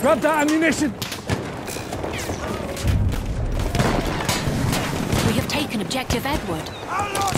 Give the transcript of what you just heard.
Grab that ammunition! We have taken objective Edward.